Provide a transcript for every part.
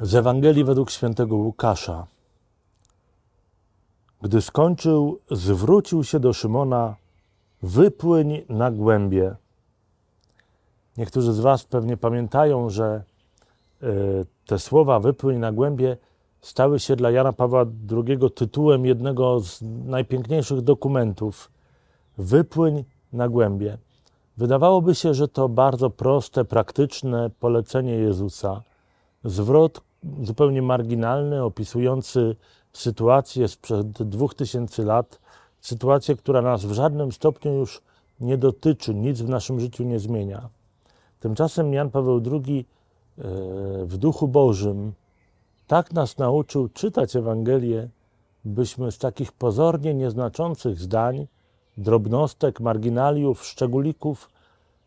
Z Ewangelii według świętego Łukasza. Gdy skończył, zwrócił się do Szymona: Wypłyń na głębie. Niektórzy z Was pewnie pamiętają, że e, te słowa wypłyń na głębie stały się dla Jana Pawła II tytułem jednego z najpiękniejszych dokumentów. Wypłyń na głębie. Wydawałoby się, że to bardzo proste, praktyczne polecenie Jezusa. Zwrot zupełnie marginalny, opisujący sytuację sprzed dwóch tysięcy lat, sytuację, która nas w żadnym stopniu już nie dotyczy, nic w naszym życiu nie zmienia. Tymczasem Jan Paweł II e, w duchu Bożym tak nas nauczył czytać Ewangelię, byśmy z takich pozornie nieznaczących zdań, drobnostek, marginaliów, szczególików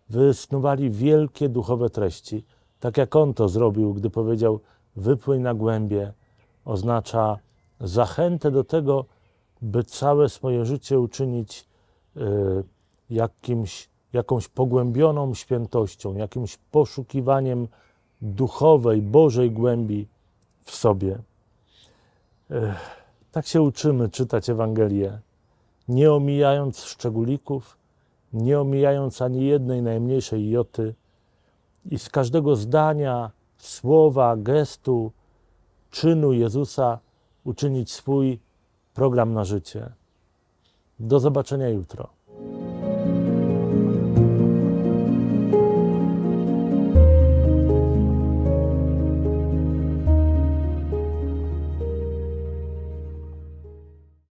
wysnuwali wielkie duchowe treści. Tak jak on to zrobił, gdy powiedział: Wypłyń na głębie, oznacza zachętę do tego, by całe swoje życie uczynić y, jakimś, jakąś pogłębioną świętością, jakimś poszukiwaniem duchowej, Bożej głębi w sobie. Tak się uczymy czytać Ewangelię, nie omijając szczególików, nie omijając ani jednej najmniejszej joty i z każdego zdania, słowa, gestu, czynu Jezusa uczynić swój program na życie. Do zobaczenia jutro.